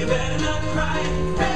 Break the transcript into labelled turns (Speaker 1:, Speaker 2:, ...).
Speaker 1: You better not cry.